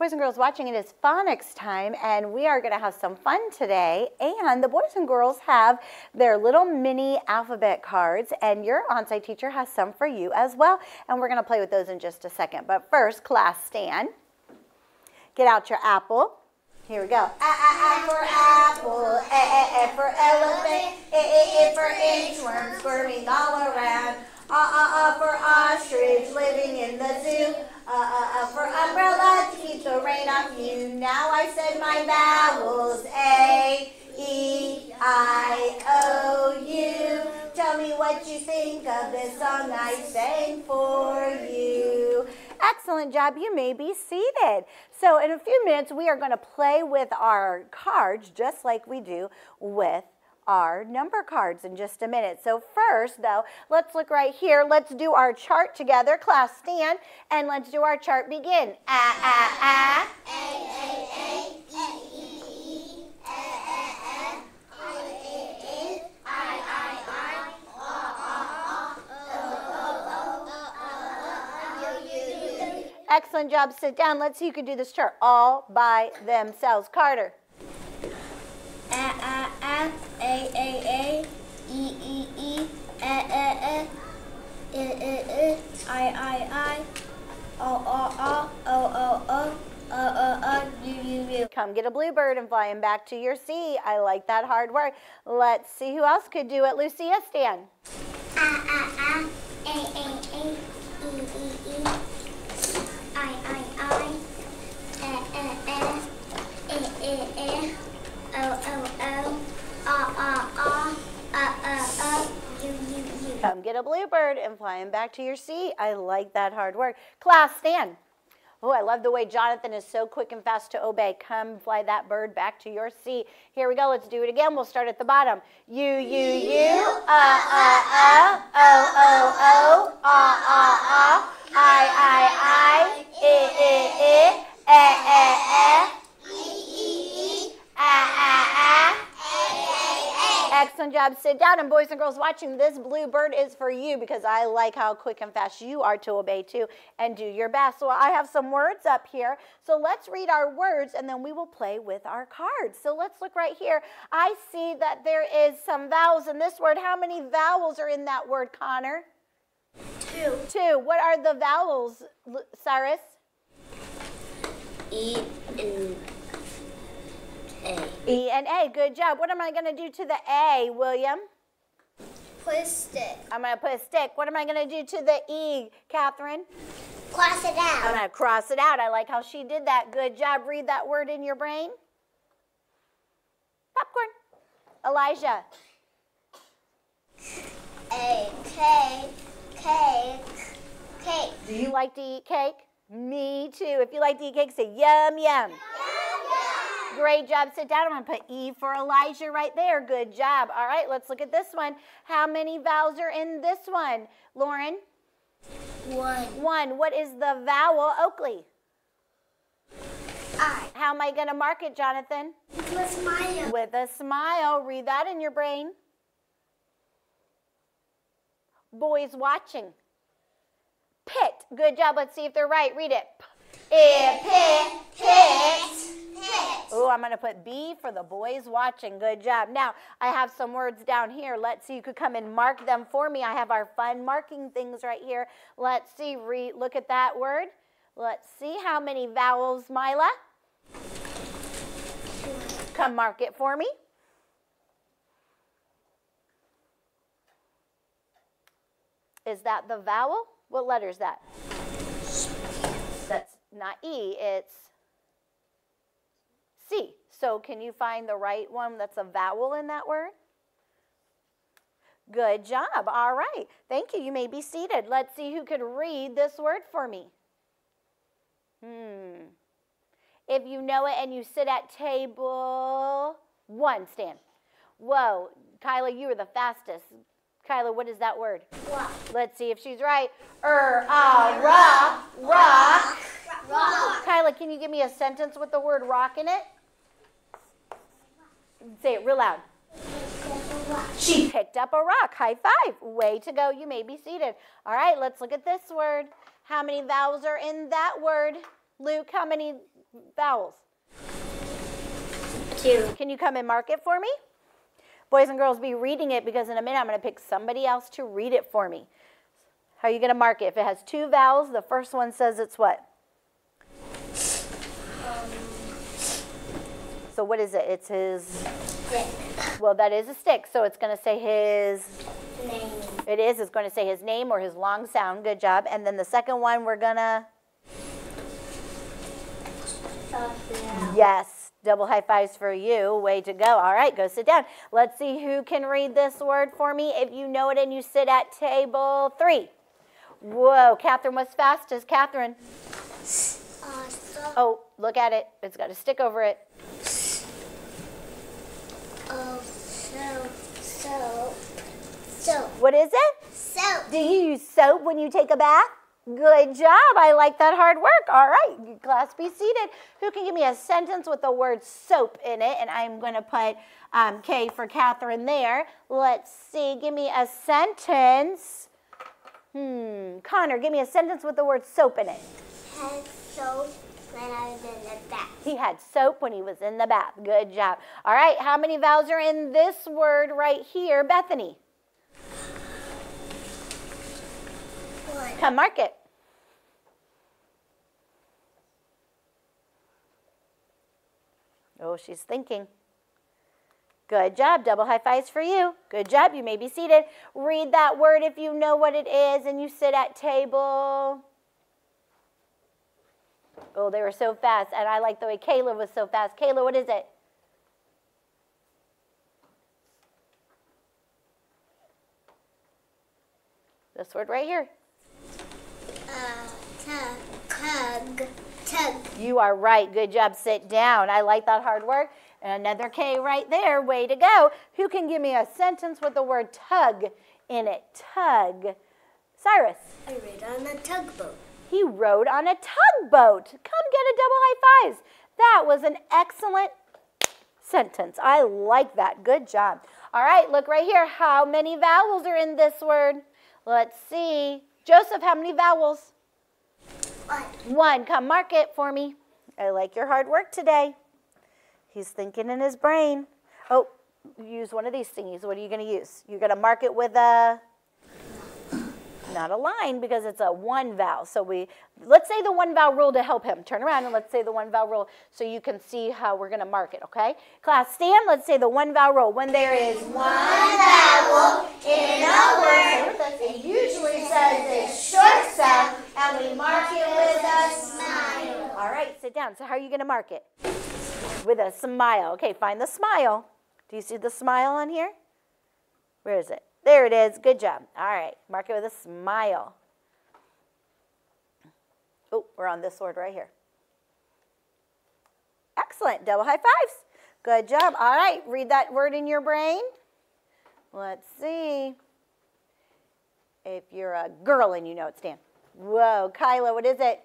Boys and girls watching, it is phonics time, and we are going to have some fun today. And the boys and girls have their little mini alphabet cards, and your on-site teacher has some for you as well. And we're going to play with those in just a second. But first, class stand. Get out your apple. Here we go. A, a, a for apple, a, a, a for elephant, a, a, a for inchworm squirming all around. A, a, a for ostrich living in the zoo. A, a, a for umbrella to keep the rain off you. Now I said my vowels. A, E, I, O, U. Tell me what you think of this song I sang for you. Excellent job. You may be seated. So in a few minutes, we are going to play with our cards just like we do with our number cards in just a minute. So first, though, let's look right here. Let's do our chart together. Class stand, and let's do our chart begin. A, A, A. Excellent job. Sit down. Let's see who can do this chart all by themselves. Carter. A, A, A, A, A, A, E, E, E, E, E, E, I, I, I, O, O, O, O, O, O, O, O, O, U, U, U. Come get a bluebird and fly him back to your C. I like that hard work. Let's see who else could do it. Lucia, stand. A, A, A, A, A, A, E, E, E, I, I, I, E, E, E, E, E, O, O, O, A, A, A, A, A, A, U, U, U. Come get a bluebird and fly him back to your seat. I like that hard work. Class, stand. Oh, I love the way Jonathan is so quick and fast to obey. Come fly that bird back to your seat. Here we go. Let's do it again. We'll start at the bottom. U, U, U, uh, uh, uh, O, O, O, ah, ah, ah, I, I, I, I, I, I, eh, eh, eh, ah, ah, ah. Excellent job. Sit down. And boys and girls watching, this blue bird is for you because I like how quick and fast you are to obey too and do your best. So I have some words up here. So let's read our words and then we will play with our cards. So let's look right here. I see that there is some vowels in this word. How many vowels are in that word, Connor? Two. Two. What are the vowels, Cyrus? E and A. E and A. Good job. What am I going to do to the A, William? Put a stick. I'm going to put a stick. What am I going to do to the E, Catherine? Cross it out. I'm going to cross it out. I like how she did that. Good job. Read that word in your brain. Popcorn. Elijah. A, K, cake, cake. Do you like to eat cake? Me too. If you like to eat cake, say yum, yum. Great job. Sit down. I'm going to put E for Elijah right there. Good job. All right, let's look at this one. How many vowels are in this one? Lauren? One. One. What is the vowel, Oakley? I. How am I going to mark it, Jonathan? With a smile. With a smile. Read that in your brain. Boys watching. Pit. Good job. Let's see if they're right. Read it. It, pit, pit. Oh, I'm going to put B for the boys watching. Good job. Now, I have some words down here. Let's see. You could come and mark them for me. I have our fun marking things right here. Let's see. Read, look at that word. Let's see how many vowels, Mila. Come mark it for me. Is that the vowel? What letter is that? That's not E, it's C. So can you find the right one that's a vowel in that word? Good job. All right. Thank you. You may be seated. Let's see who could read this word for me. Hmm. If you know it and you sit at table one, stand. Whoa. Kyla, you were the fastest. Kyla, what is that word? Rock. Let's see if she's right. Er, ah, rock, rock. Rock. Kyla, can you give me a sentence with the word rock in it? Say it real loud. She picked up a rock. High five. Way to go. You may be seated. All right, let's look at this word. How many vowels are in that word? Luke, how many vowels? Two. Can you come and mark it for me? Boys and girls, be reading it because in a minute I'm going to pick somebody else to read it for me. How are you going to mark it? If it has two vowels, the first one says it's what? Um, So what is it? It's his, Stick. well, that is a stick. So it's going to say his, Name. it is, it's going to say his name or his long sound. Good job. And then the second one, we're going to, yes, double high fives for you. Way to go. All right, go sit down. Let's see who can read this word for me. If you know it and you sit at table three. Whoa, Catherine was fastest. Catherine. Uh, so, Oh, look at it. It's got a stick over it. Oh, so, so, so, What is it? Soap. Do you use soap when you take a bath? Good job. I like that hard work. All right, class be seated. Who can give me a sentence with the word soap in it? And I'm going to put um, K for Catherine there. Let's see. Give me a sentence. Hmm. Connor, give me a sentence with the word soap in it. Had soap when I was in the bath. He had soap when he was in the bath. Good job. All right, how many vowels are in this word right here, Bethany? One. Come mark it. Oh, she's thinking. Good job. Double high fives for you. Good job. You may be seated. Read that word if you know what it is and you sit at table. Oh, they were so fast. And I like the way Kayla was so fast. Kayla, what is it? This word right here. Uh, tug, tug, tug. You are right. Good job. Sit down. I like that hard work. And another K right there. Way to go. Who can give me a sentence with the word tug in it? Tug. Cyrus. I read on a tugboat. He rode on a tugboat. Come get a double high fives. That was an excellent sentence. I like that. Good job. All right, look right here. How many vowels are in this word? Let's see. Joseph, how many vowels? One. One, come mark it for me. I like your hard work today. He's thinking in his brain. Oh, use one of these thingies. What are you going to use? You're going to mark it with a, not a line because it's a one vowel. So we, let's say the one vowel rule to help him. Turn around and let's say the one vowel rule so you can see how we're going to mark it, okay? Class, stand. Let's say the one vowel rule. When there is one vowel in a word, it usually says a short sound and we mark it with a smile. All right, sit down. So how are you going to mark it? With a smile. Okay, find the smile. Do you see the smile on here? Where is it? There it is. Good job. All right, mark it with a smile. Oh, we're on this word right here. Excellent. Double high fives. Good job. All right, read that word in your brain. Let's see. If you're a girl and you know it, stand. Whoa, Kyla, what is it?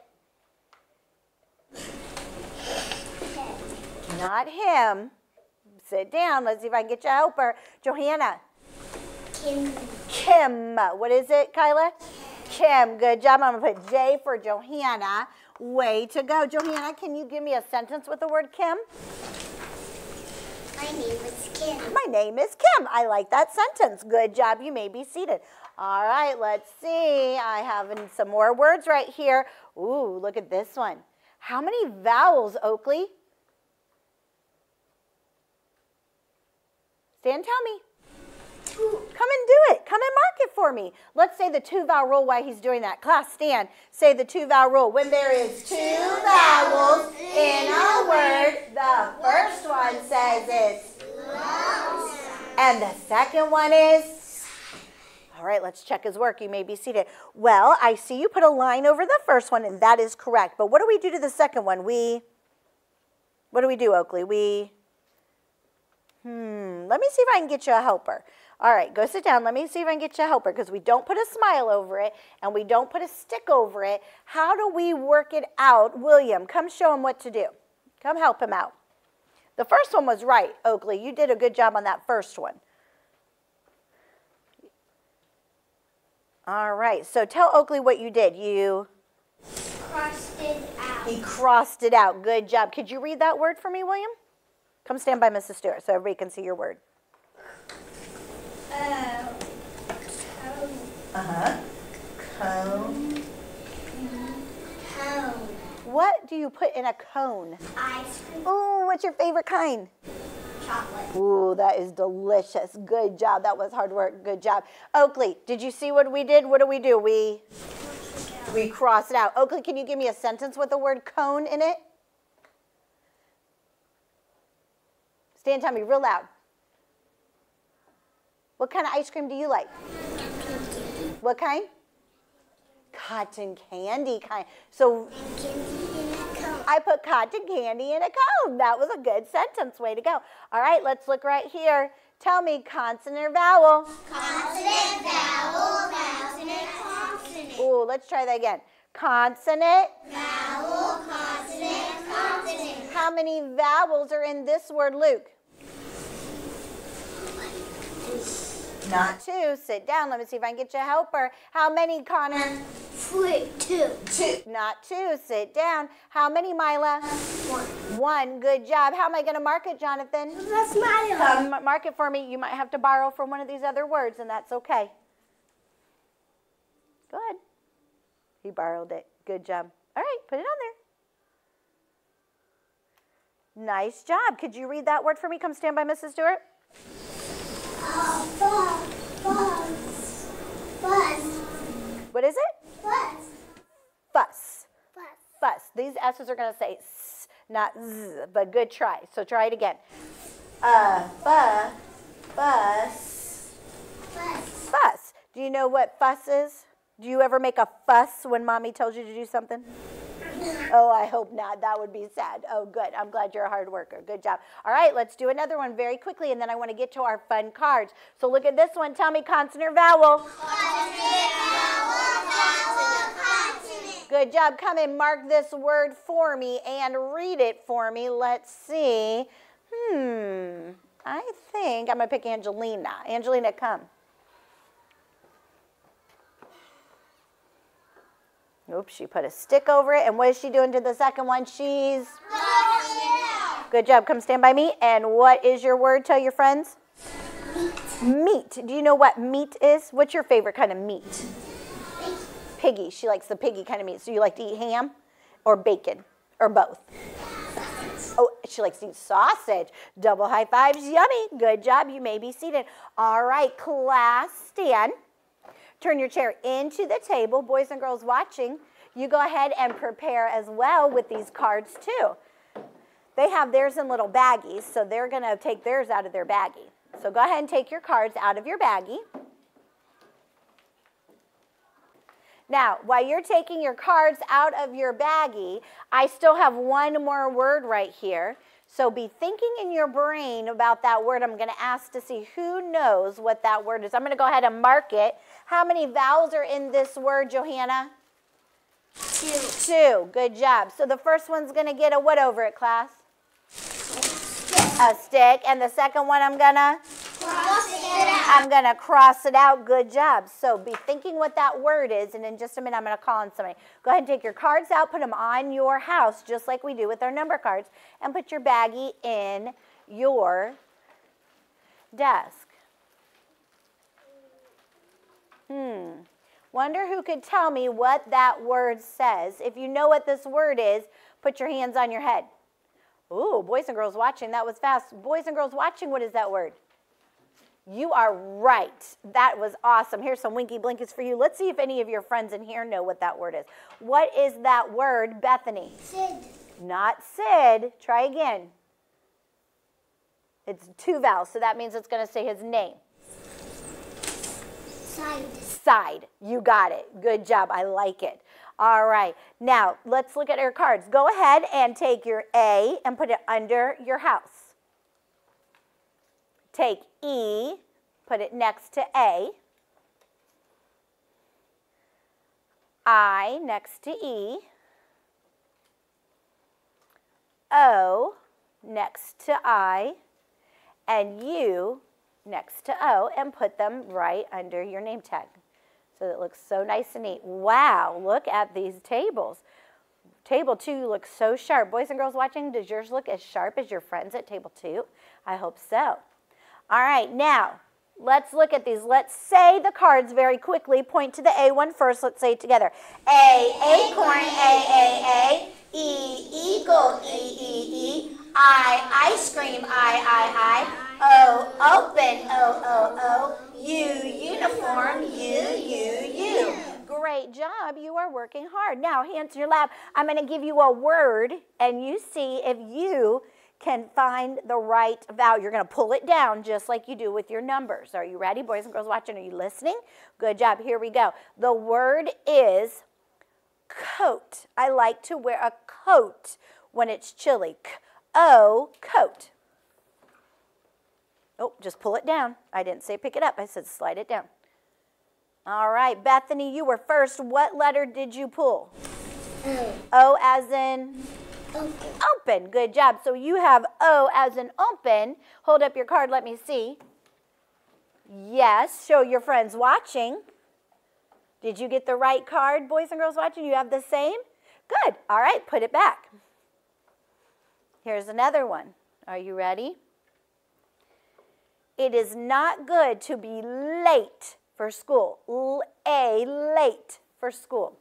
Not him. Sit down. Let's see if I can get you a helper. Johanna. Kim. Kim. What is it, Kyla? Kim. Good job. I'm going to put J for Johanna. Way to go. Johanna, can you give me a sentence with the word Kim? My name is Kim. My name is Kim. I like that sentence. Good job. You may be seated. All right, let's see. I have some more words right here. Ooh, look at this one. How many vowels, Oakley? Stan, tell me. Two. Come and do it. Come and mark it for me. Let's say the two vowel rule while he's doing that. Class, stand. Say the two vowel rule. When there is two vowels in a word, the first one says it's and the second one is. All right, let's check his work. You may be seated. Well, I see you put a line over the first one, and that is correct. But what do we do to the second one? We. What do we do, Oakley? We. Hmm, let me see if I can get you a helper. All right, go sit down. Let me see if I can get you a helper because we don't put a smile over it and we don't put a stick over it. How do we work it out? William, come show him what to do. Come help him out. The first one was right, Oakley. You did a good job on that first one. All right, so tell Oakley what you did. You crossed it out. He crossed it out. Good job. Could you read that word for me, William? Come stand by Mrs. Stewart so everybody can see your word. Oh. Uh huh. Cone. Cone. What do you put in a cone? Ice cream. Ooh, what's your favorite kind? Chocolate. Ooh, that is delicious. Good job. That was hard work. Good job. Oakley, did you see what we did? What do we do? We we crossed it out. Oakley, can you give me a sentence with the word cone in it? Stand tell me real loud. What kind of ice cream do you like? What kind? Cotton candy kind. So I put cotton candy in a cone. That was a good sentence. Way to go. All right, let's look right here. Tell me consonant or vowel. Consonant, vowel, consonant, consonant. Ooh, let's try that again. Consonant. Vowel, consonant, consonant. How many vowels are in this word, Luke? Not two. Sit down. Let me see if I can get you a helper. How many, Connor? Flip two. Two. Not two. Sit down. How many, Mila? One. One. Good job. How am I going to mark it, Jonathan? That's my Um, mark it for me. You might have to borrow from one of these other words, and that's okay. Go ahead. He borrowed it. Good job. All right, put it on there. Nice job. Could you read that word for me? Come stand by Mrs. Stewart. Buzz, buzz, What is it? buzz, Fuss. buzz. Fuss. These S's are going to say s, not z, but good try. So try it again. Uh, bu, bus, Buzz. fuss. Do you know what fuss is? Do you ever make a fuss when mommy tells you to do something? Oh, I hope not. That would be sad. Oh, good. I'm glad you're a hard worker. Good job. All right, let's do another one very quickly, and then I want to get to our fun cards. So look at this one. Tell me consonant or vowel. Consonant, vowel, vowel, consonant. Good job. Come and mark this word for me and read it for me. Let's see. Hmm. I think I'm going to pick Angelina. Angelina, come. Oops, she put a stick over it. And what is she doing to the second one? She's. Good job. Come stand by me. And what is your word? Tell your friends. Meat. Do you know what meat is? What's your favorite kind of meat? Piggy. She likes the piggy kind of meat. So you like to eat ham or bacon or both? Oh, she likes to eat sausage. Double high fives. Yummy. Good job. You may be seated. All right, class, stand. Turn your chair into the table. Boys and girls watching, you go ahead and prepare as well with these cards too. They have theirs in little baggies, so they're going to take theirs out of their baggie. So go ahead and take your cards out of your baggie. Now, while you're taking your cards out of your baggie, I still have one more word right here. So be thinking in your brain about that word. I'm going to ask to see who knows what that word is. I'm going to go ahead and mark it. How many vowels are in this word, Johanna? Two. Two. Good job. So the first one's going to get a what over it, class? A stick. And the second one I'm going to? Cross. I'm going to cross it out. Good job. So be thinking what that word is, and in just a minute, I'm going to call on somebody. Go ahead and take your cards out, put them on your house, just like we do with our number cards, and put your baggie in your desk. Hmm. Wonder who could tell me what that word says. If you know what this word is, put your hands on your head. Ooh, boys and girls watching, that was fast. Boys and girls watching, what is that word? You are right. That was awesome. Here's some winky blinkies for you. Let's see if any of your friends in here know what that word is. What is that word, Bethany? Sid. Not Sid. Try again. It's two vowels, so that means it's going to say his name. Side. Side. You got it. Good job. I like it. All right. Now, let's look at our cards. Go ahead and take your A and put it under your house. Take E, put it next to A. I next to E. O next to I. And U next to O and put them right under your name tag. So it looks so nice and neat. Wow, look at these tables. Table two looks so sharp. Boys and girls watching, does yours look as sharp as your friends at table two? I hope so. All right, now let's look at these. Let's say the cards very quickly. Point to the A one first. Let's say it together. A, acorn, A, A, A. E, eagle, E, E, E. I, ice cream, I, I, I. O, open, O, O, O. U, uniform, U, U, U. Great job. You are working hard. Now, hands in your lap. I'm going to give you a word, and you see if you can find the right vowel. You're going to pull it down just like you do with your numbers. Are you ready, boys and girls watching? Are you listening? Good job. Here we go. The word is coat. I like to wear a coat when it's chilly. O, coat. Oh, just pull it down. I didn't say pick it up. I said slide it down. All right, Bethany, you were first. What letter did you pull? O. O as in Open. Good job. So you have O as an open. Hold up your card. Let me see. Yes. Show your friends watching. Did you get the right card, boys and girls watching? You have the same? Good. All right, put it back. Here's another one. Are you ready? It is not good to be late for school. L- A, late for school.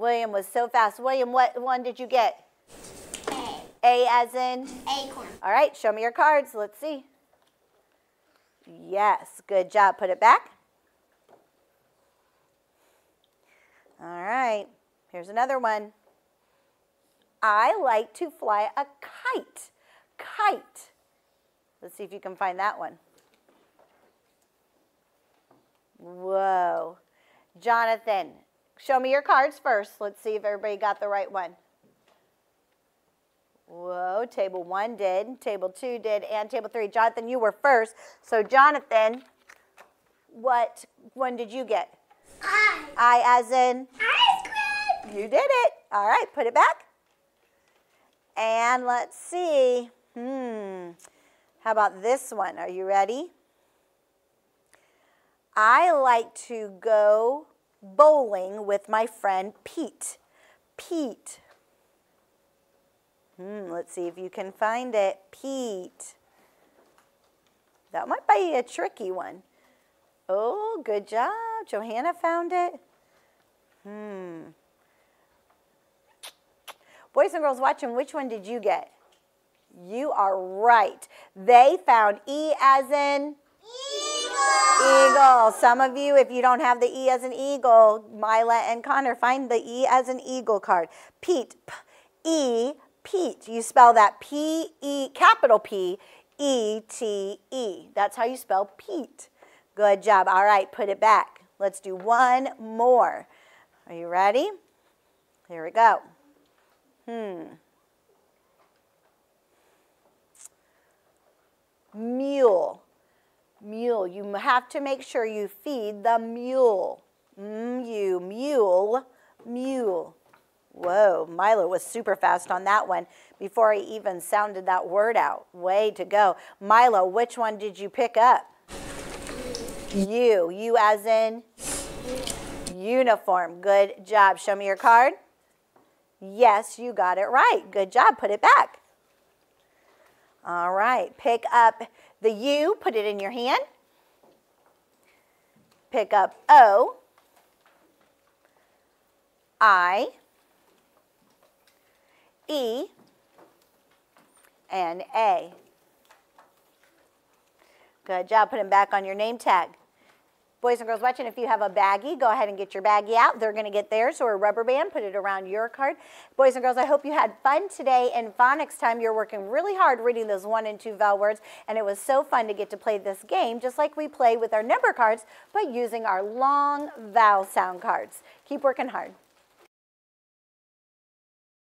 William was so fast. William, what one did you get? A. A as in? Acorn. All right, show me your cards. Let's see. Yes, good job. Put it back. All right, here's another one. I like to fly a kite. Kite. Let's see if you can find that one. Whoa. Jonathan, show me your cards first. Let's see if everybody got the right one. Whoa, table one did, table two did, and table three. Jonathan, you were first. So, Jonathan, what one did you get? I. I as in? Ice cream. You did it. All right, put it back. And let's see. Hmm. How about this one? Are you ready? I like to go bowling with my friend Pete. Pete. Hmm, let's see if you can find it. Pete. That might be a tricky one. Oh, good job. Johanna found it. Hmm. Boys and girls watching, which one did you get? You are right. They found E as in eagle. Some of you, if you don't have the E as an eagle, Mila and Connor, find the E as an eagle card. Pete, P E, Pete. You spell that P E, capital P E T E. That's how you spell Pete. Good job. All right, put it back. Let's do one more. Are you ready? Here we go. Hmm. Mule. Mule. You have to make sure you feed the mule. Mm, M-U, mule, mule. Whoa, Milo was super fast on that one before he even sounded that word out. Way to go. Milo, which one did you pick up? You. You as in? Uniform. Good job. Show me your card. Yes, you got it right. Good job. Put it back. All right. Pick up the U, put it in your hand. Pick up O, I, E, and A. Good job. Put them back on your name tag. Boys and girls watching, if you have a baggie, go ahead and get your baggie out. They're going to get theirs or a rubber band, put it around your card. Boys and girls, I hope you had fun today in phonics time. You're working really hard reading those one and two vowel words, and it was so fun to get to play this game, just like we play with our number cards, but using our long vowel sound cards. Keep working hard.